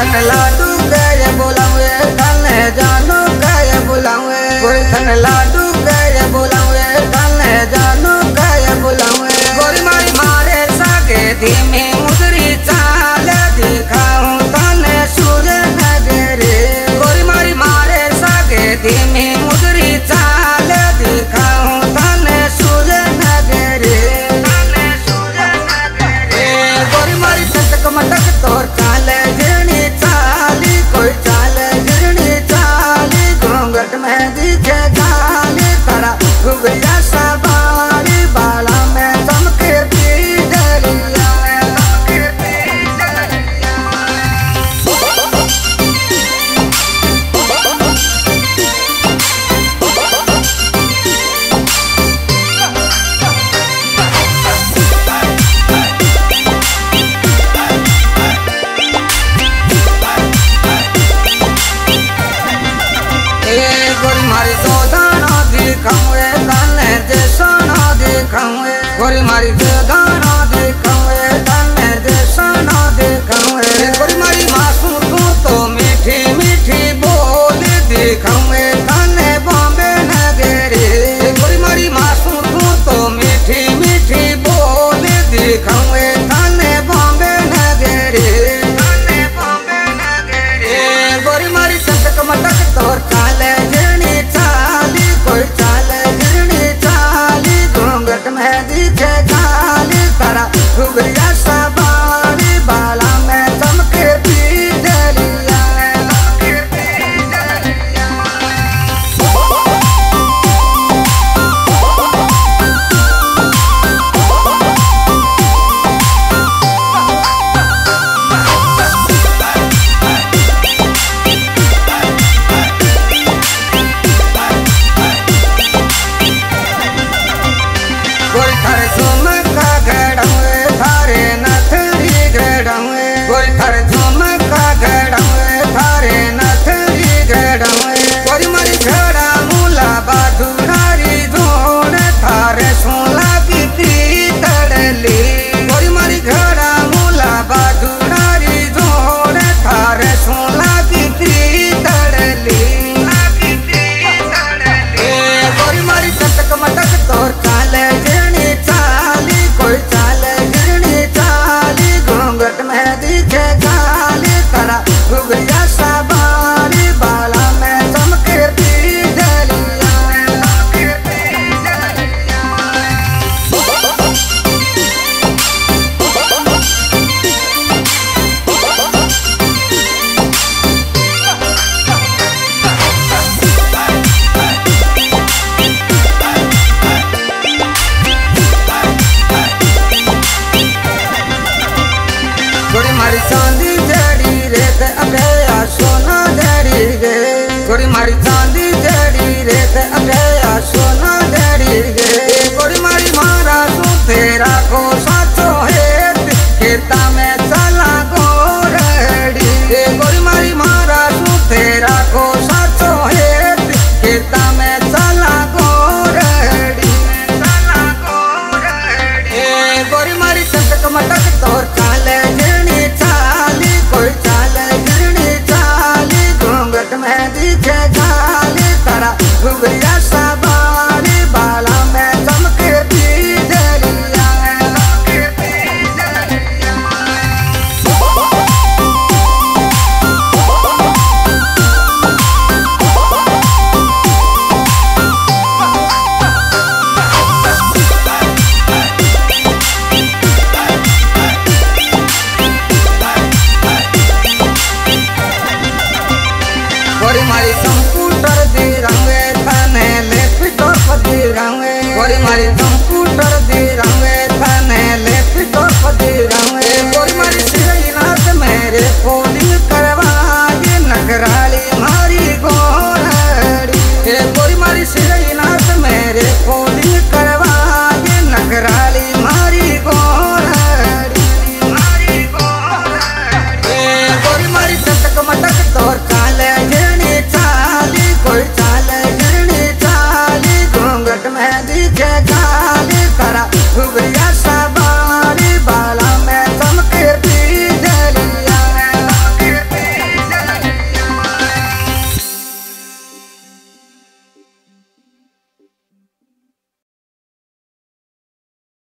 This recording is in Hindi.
थन लाडू गए बुलावे थन जानू गए बुलावे कोई थन ला recommend गोरी मारी दे गाना देखावे तन्ने दे सना देखावे गोरी मारी मासूम तो मीठी मीठी बोल देखावे Stop. Will the felicidad.